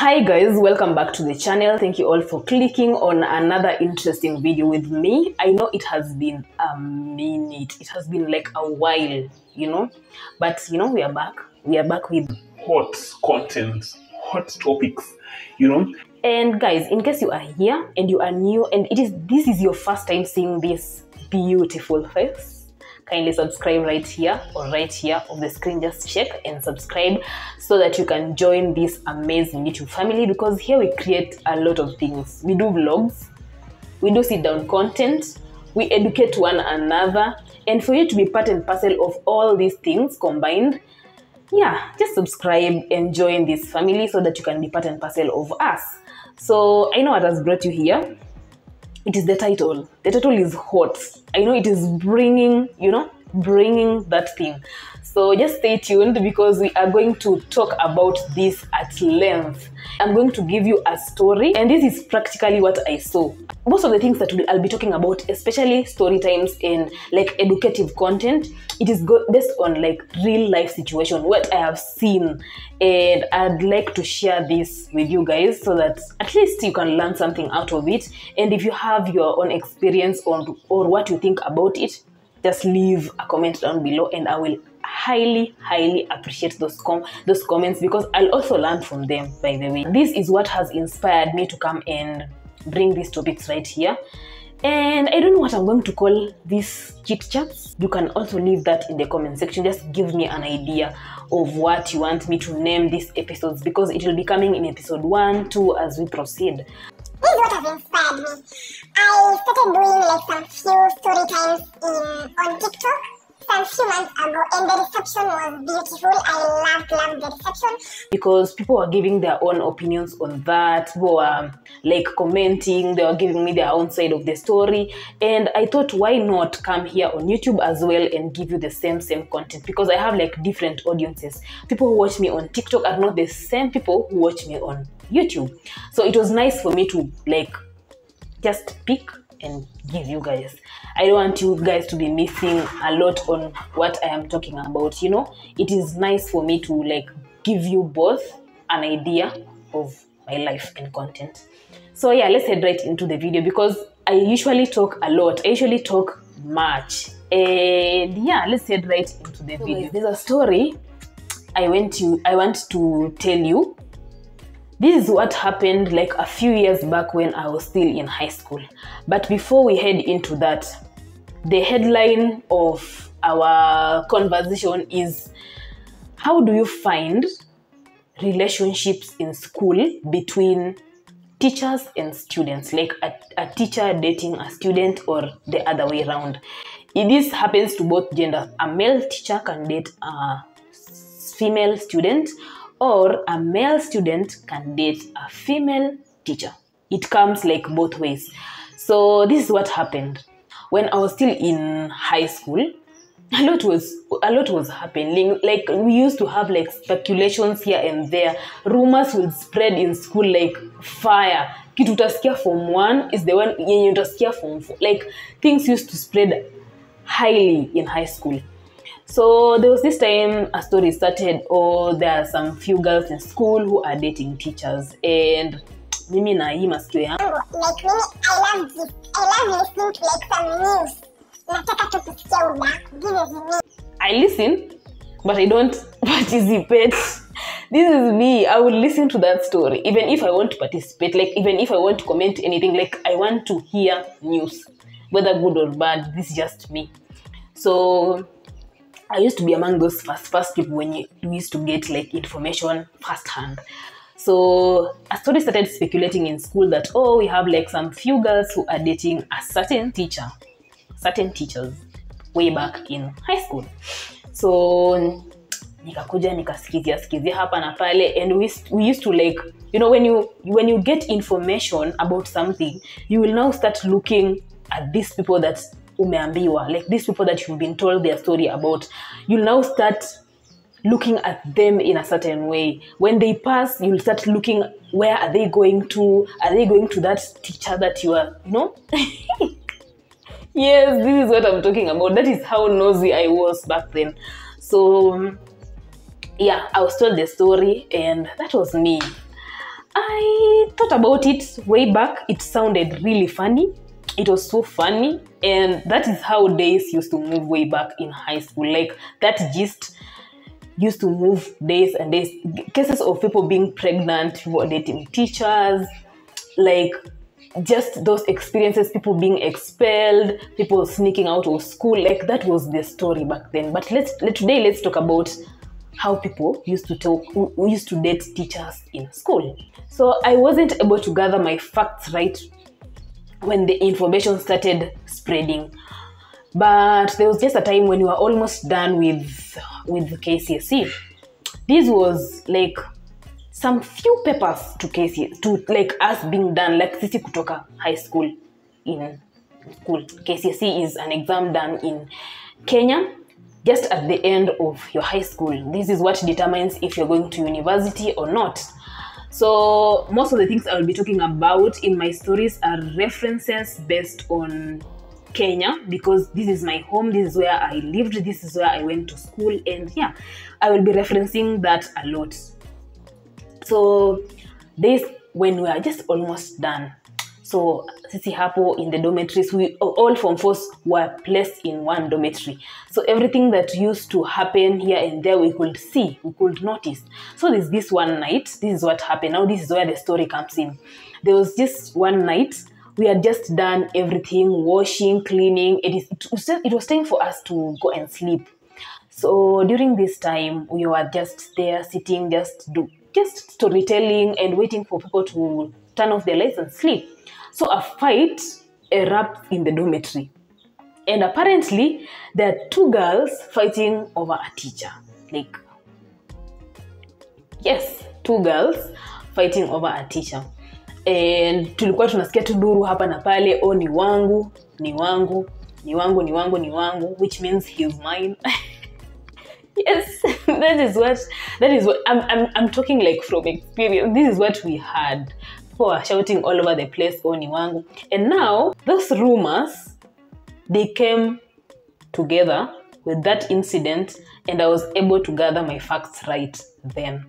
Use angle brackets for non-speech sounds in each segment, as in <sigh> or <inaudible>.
hi guys welcome back to the channel. Thank you all for clicking on another interesting video with me. I know it has been a minute it has been like a while you know but you know we are back. We are back with hot content, hot topics, you know. and guys in case you are here and you are new and it is this is your first time seeing this beautiful face kindly subscribe right here or right here on the screen just check and subscribe so that you can join this amazing youtube family because here we create a lot of things. We do vlogs we do sit down content we educate one another and for you to be part and parcel of all these things combined yeah just subscribe and join this family so that you can be part and parcel of us. So i know what has brought you here it is the title. The title is hot. I know it is bringing you know bringing that thing. So just stay tuned because we are going to talk about this at length. I'm going to give you a story and this is practically what i saw. Most of the things that i'll be talking about especially story times and like educative content it is based on like real life situation what i have seen. And i'd like to share this with you guys so that at least you can learn something out of it. And if you have your own experience on or what you think about it just leave a comment down below and i will highly highly appreciate those com- those comments because i'll also learn from them by the way. This is what has inspired me to come and bring these topics right here. And i don't know what i'm going to call these chit chats. You can also leave that in the comment section. Just give me an idea of what you want me to name these episodes because it will be coming in episode one two as we proceed. This is what has inspired me. I started doing in um, on TikTok some few months ago, and the reception was beautiful. I loved, loved the reception. because people were giving their own opinions on that people were like commenting they were giving me their own side of the story. And i thought why not come here on youtube as well and give you the same same content? Because i have like different audiences. People who watch me on tiktok are not the same people who watch me on youtube. So it was nice for me to like just pick and give you guys. I don't want you guys to be missing a lot on what I am talking about. You know, it is nice for me to like give you both an idea of my life and content. So yeah, let's head right into the video because I usually talk a lot. I usually talk much. And yeah, let's head right into the video. There's a story I went to I want to tell you this is what happened like a few years back when I was still in high school. But before we head into that, the headline of our conversation is How do you find relationships in school between teachers and students? Like a, a teacher dating a student or the other way around. If This happens to both genders. A male teacher can date a female student or a male student can date a female teacher. It comes like both ways. So this is what happened. When i was still in high school a lot was a lot was happening. Like we used to have like speculations here and there. Rumors would spread in school like fire. Kitu utasikia form 1 is the one yenye utasikia form 4 like things used to spread highly in high school so there was this time a story started oh, there are some few girls in school who are dating teachers and mimi na hii masikio yangu oh, Like mimi, I love this. I love listening to like some news. Nataka tu kusikia udaku. Give us me. I listen, but I don't <laughs> participate. This is me. I will listen to that story, even if I want to participate, like even if I want to comment anything, like I want to hear news, whether good or bad. This is just me. So I used to be among those first first people when you, used to get like information firsthand. So a story started speculating in school that oh we have like some few girls who are dating a certain teacher, certain teachers way back in high school. So nikakuja nikasikizia sikizia hapa na pale and we, we used to like you know when you when you get information about something you will now start looking at these people that umeambiwa like these people that you've been told their story about you'll now start looking at them in a certain way. When they pass you'll start looking where are they going to? Are they going to that teacher that you are you know? <laughs> Yes this is what i'm talking about. That is how nosy i was back then. So um, yeah i was told the story and that was me. I thought about it way back. It sounded really funny. It was so funny, and that is how days used to move way back in high school. Like that gist used to move days and days. Cases of people being pregnant, people dating teachers, like just those experiences, people being expelled, people sneaking out of school. Like that was the story back then. But let's let, today let's talk about how people used to talk, used to date teachers in school. So I wasn't able to gather my facts right when the information started spreading. But there was just a time when we were almost done with with KCSE. This was like some few papers to KCSE, to like us being done, like sisi kutoka high school in school. KCSE is an exam done in Kenya just at the end of your high school. This is what determines if you're going to university or not. So, most of the things I will be talking about in my stories are references based on Kenya because this is my home, this is where I lived, this is where I went to school, and yeah, I will be referencing that a lot. So, this when we are just almost done. So sisi hapo in the dormitories, we all form fours were placed in one dormitory. So everything that used to happen here and there, we could see, we could notice. So there's this one night. This is what happened. Now this is where the story comes in. There was just one night. We had just done everything, washing, cleaning. It is. It was, it was time for us to go and sleep. So during this time, we were just there sitting, just do just storytelling and waiting for people to turn off their lights and sleep. So a fight erupts in the dormitory. And apparently, there are two girls fighting over a teacher. Like, yes, two girls fighting over a teacher. And tulikuwa tunasikia tu duru hapa na pale, oh, ni wangu, ni wangu, ni wangu, ni wangu, ni wangu, which means he's mine. <laughs> yes <laughs> that is what that is what I'm, I'm i'm talking like from experience this is what we had people are shouting all over the place oh ni wangu. And now those rumors they came together with that incident and i was able to gather my facts right then.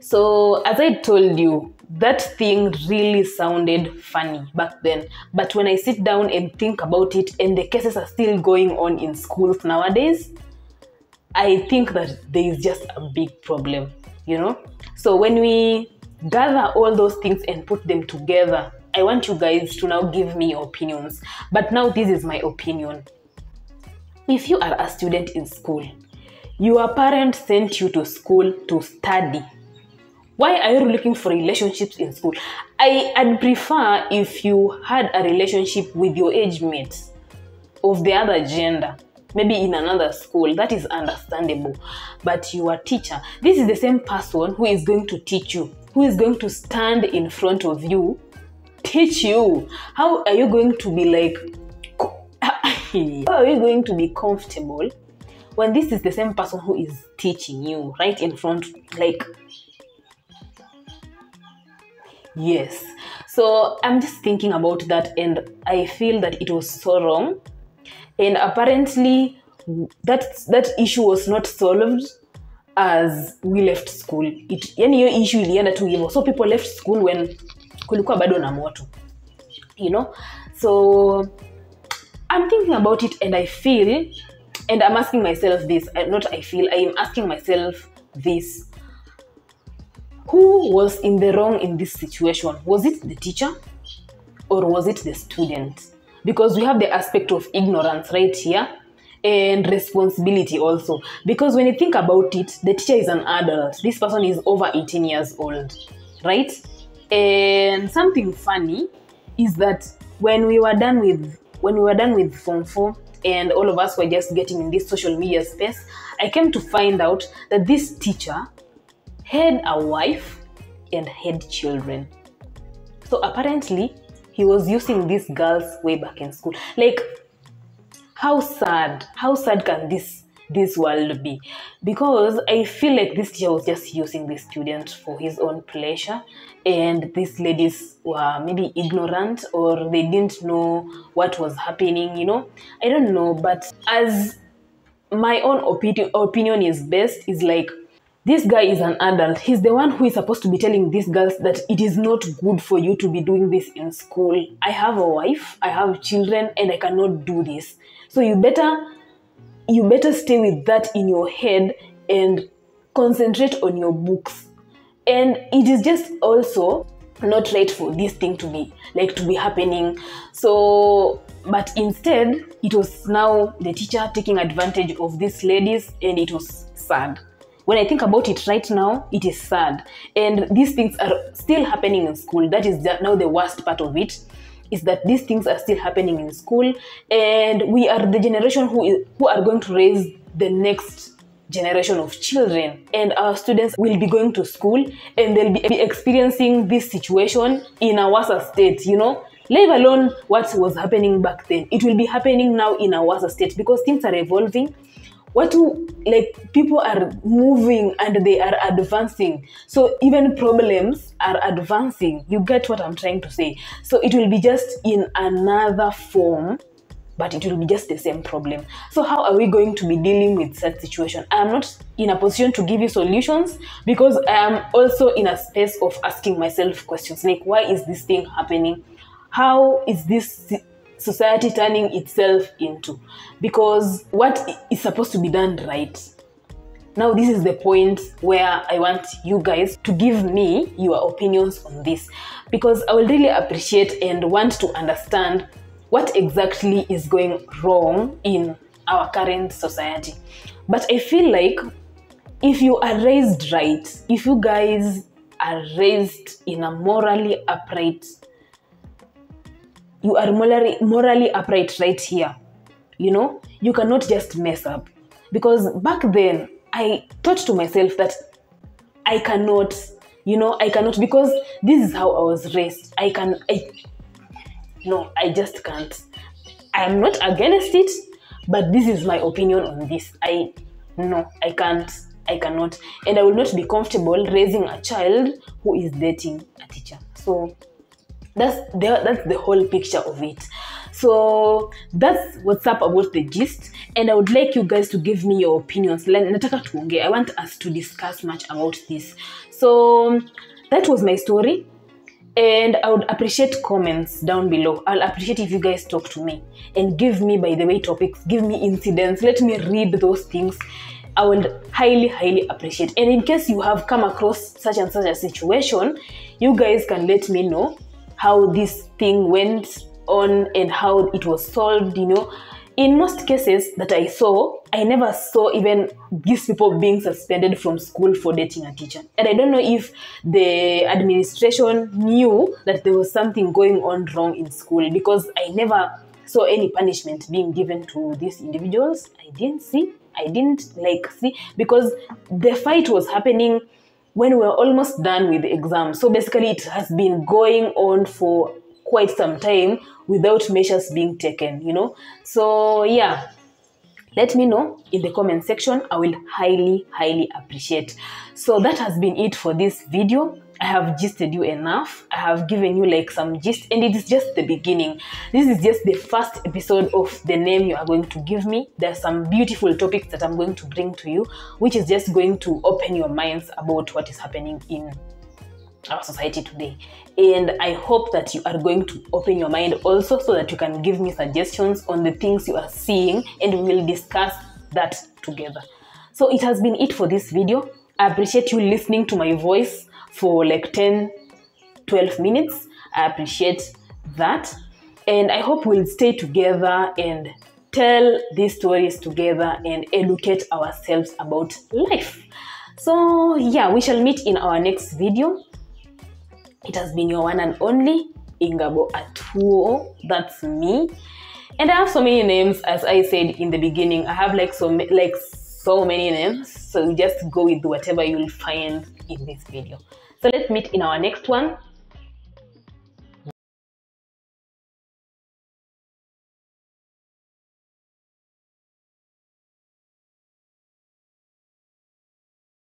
So as i told you that thing really sounded funny back then. But when i sit down and think about it and the cases are still going on in schools nowadays I think that there is just a big problem, you know? So when we gather all those things and put them together, I want you guys to now give me your opinions. But now this is my opinion. If you are a student in school, your parents sent you to school to study. Why are you looking for relationships in school? I, I'd prefer if you had a relationship with your age mates of the other gender maybe in another school that is understandable but your teacher this is the same person who is going to teach you who is going to stand in front of you teach you how are you going to be like <laughs> how are you going to be comfortable when this is the same person who is teaching you right in front like yes. So i'm just thinking about that and i feel that it was so wrong. And apparently that that issue was not solved as we left school. It yani hiyo issue ilienda tu hivyo. So people left school when kulikuwa bado na moto you know? So i'm thinking about it and i feel and i'm asking myself this uh, not i feel i am asking myself this. Who was in the wrong in this situation? Was it the teacher or was it the student? Because we have the aspect of ignorance right here and responsibility also. Because when you think about it the teacher is an adult. This person is over 18 years old right? And something funny is that when we were done with when we were done with form 4 and all of us were just getting in this social media space i came to find out that this teacher had a wife and had children. So apparently he was using these girls way back in school. Like how sad how sad can this this world be? Because i feel like this teacher was just using the student for his own pleasure and these ladies were maybe ignorant or they didn't know what was happening you know? I don't know but as my own opinion opinion is best is like this guy is an adult. He's the one who is supposed to be telling these girls that it is not good for you to be doing this in school. I have a wife i have children and i cannot do this. So you better you better stay with that in your head and concentrate on your books. And it is just also not right for this thing to be like to be happening. So but instead it was now the teacher taking advantage of these ladies and it was sad when i think about it right now it is sad. And these things are still happening in school. That is now the worst part of it is that these things are still happening in school. And we are the generation who is, who are going to raise the next generation of children. And our students will be going to school and they'll be experiencing this situation in a worse state you know? Leave alone what was happening back then. It will be happening now in a worse state because things are evolving what like people are moving and they are advancing. So even problems are advancing. You get what i'm trying to say. So it will be just in another form but it will be just the same problem. So how are we going to be dealing with such situation? I am not in a position to give you solutions because i am also in a space of asking myself questions like why is this thing happening? How is this society turning itself into. Because what is supposed to be done right now this is the point where i want you guys to give me your opinions on this. Because i will really appreciate and want to understand what exactly is going wrong in our current society. But i feel like if you are raised right if you guys are raised in a morally upright you are morally, morally upright right here. You know you cannot just mess up. Because back then i thought to myself that i cannot you know i cannot because this is how i was raised. I can i no i just can't. I am not against it but this is my opinion on this. I no i can't i cannot. And i will not be comfortable raising a child who is dating a teacher. So that's the, that's the whole picture of it. So that's what's up about the gist. And i would like you guys to give me your opinions. I want us to discuss much about this. So that was my story. And i would appreciate comments down below. I'll appreciate if you guys talk to me and give me by the way topics. Give me incidents. Let me read those things. I would highly highly appreciate. And in case you have come across such and such a situation you guys can let me know how this thing went on and how it was solved you know. In most cases that i saw i never saw even these people being suspended from school for dating a teacher. And i don't know if the administration knew that there was something going on wrong in school because i never saw any punishment being given to these individuals. I didn't see i didn't like see because the fight was happening when we were almost done with the exam. So basically, it has been going on for quite some time without measures being taken, you know. So, yeah, let me know in the comment section. I will highly, highly appreciate. So, that has been it for this video. I have gisted you enough. I have given you like some gist, and it is just the beginning. This is just the first episode of the name you are going to give me. There's some beautiful topics that I'm going to bring to you, which is just going to open your minds about what is happening in our society today. And I hope that you are going to open your mind also so that you can give me suggestions on the things you are seeing, and we will discuss that together. So, it has been it for this video. I appreciate you listening to my voice for like 10 12 minutes. I appreciate that. And i hope we'll stay together and tell these stories together and educate ourselves about life. So yeah we shall meet in our next video. It has been your one and only ingabo atuo that's me. And i have so many names as i said in the beginning. I have like so like so many names. So just go with whatever you'll find in this video. So let's meet in our next one